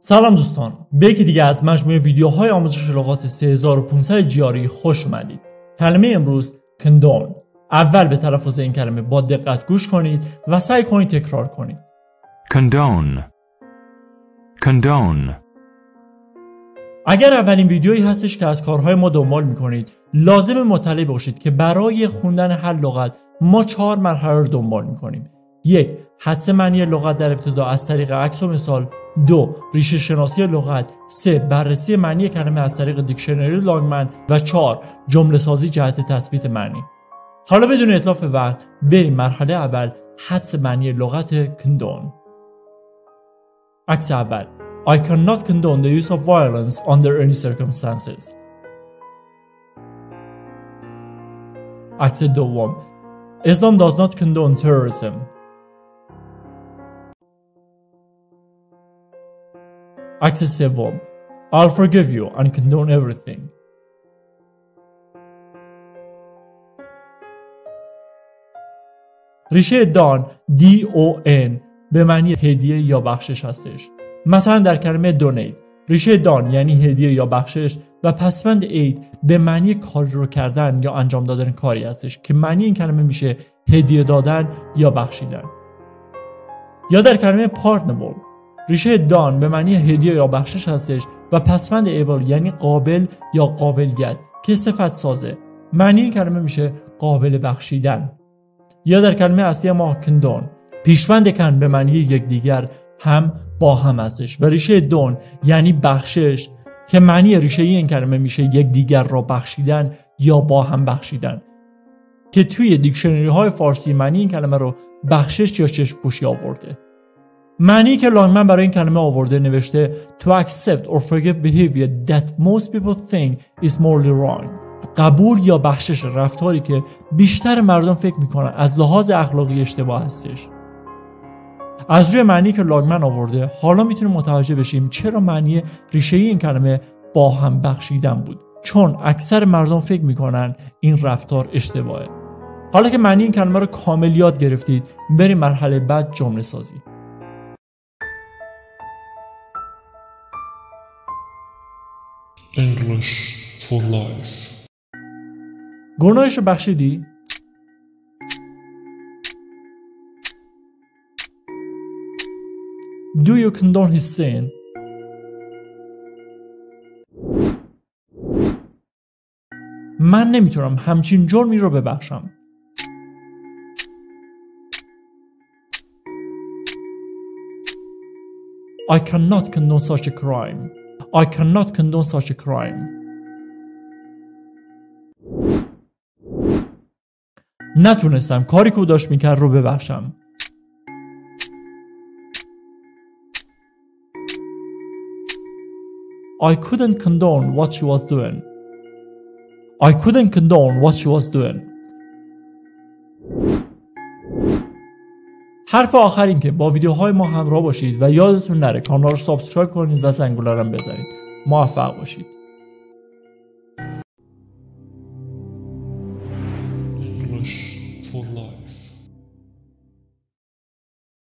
سلام دوستان. به یکی دیگه از مجموعه ویدیوهای آموزش لغات 3500 جیاری خوش اومدید. کلمه امروز کندون اول به تلفظ این کلمه با دقت گوش کنید و سعی کنید تکرار کنید. Condone. Condone. اگر اولین ویدیویی هستش که از کارهای ما دنبال می‌کنید لازم مطلع باشید که برای خوندن هر لغت ما چهار مرحله رو دنبال می‌کنیم. یک حدس معنی لغت در ابتدا از طریق عکس و مثال. دو ریشه شناسی لغت. سه بررسی معنی کلمه از طریق دیکشنری لانگمن و چهار جمله سازی جهت تثبیت معنی. حالا بدون اطلاف وقت بریم مرحله اول حدس معنی لغت کندون. عکس اول. I cannot condone the use of violence under any circumstances. عکس دوم. Islam does not condone terrorism. عکس سوم I'll forgive you and condone everything. ریشه دان D-O-N به معنی هدیه یا بخشش هستش. مثلا در کلمه دونیت ریشه دان یعنی هدیه یا بخشش و پسوند اید به معنی کاری رو کردن یا انجام دادن کاری هستش که معنی این کلمه میشه هدیه دادن یا بخشیدن. یا در کلمه پارتنبل ریشه دان به معنی هدیه یا بخشش هستش و پسوند ایبل یعنی قابل یا قابلیت که صفت سازه. معنی این کلمه میشه قابل بخشیدن. یا در کلمه اصلی ما کندون. پیشوند کن به معنی یکدیگر هم با هم هستش. و ریشه دون یعنی بخشش که معنی ریشه این کلمه میشه یکدیگر را بخشیدن یا با هم بخشیدن. که توی دیکشنری های فارسی معنی این کلمه رو بخشش یا چشم پوشی آورده. معنی که لانگمن برای این کلمه آورده نوشته to accept or forgive behavior that most people think is morally wrong. قبول یا بخشش رفتاری که بیشتر مردم فکر می‌کنن از لحاظ اخلاقی اشتباه هستش. از روی معنی که لاگمن آورده حالا می‌تونیم متوجه بشیم چرا معنی ریشه این کلمه با هم بخشیدن بود. چون اکثر مردم فکر می‌کنن این رفتار اشتباهه. حالا که معنی این کلمه رو کامل یاد گرفتید بریم مرحله بعد جمله سازی. English for Life گناهش رو بخشیدی؟ Do you condone his sin? من نمی‌تونم همچین جرمی رو ببخشم I cannot condone such a crime. I cannot condone such a crime. نتونستم کاری که داشت می‌کرد رو ببخشم. I couldn't condone what she was doing. I couldn't condone what she was doing. حرف آخر این که با ویدیوهای ما همراه باشید و یادتون نره کانال رو سابسکرایب کنید و زنگوله رو بزنید. موفق باشید. English for life.